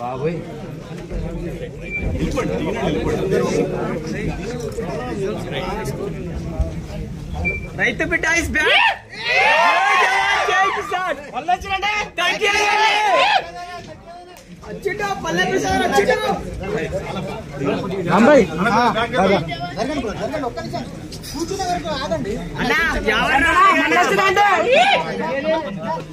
బాబోయ్. రైతు బిడ్డ ఇస్ బ్యాక్ జై కిసాన్ వచ్చిండు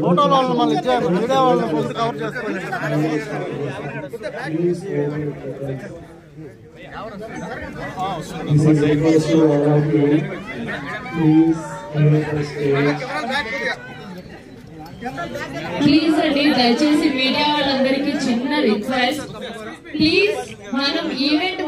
ఫోటోల వాళ్ళని మళ్ళీ ఇచ్చారు మీడియా వాళ్ళని కొంచెం కవర్ చేసుకోండి This is request to all of you. Please enter the stage. Please అండి దయచేసి మీడియా వాళ్ళందరికీ చిన్న రిక్వెస్ట్ ప్లీజ్ మనం ఈవెంట్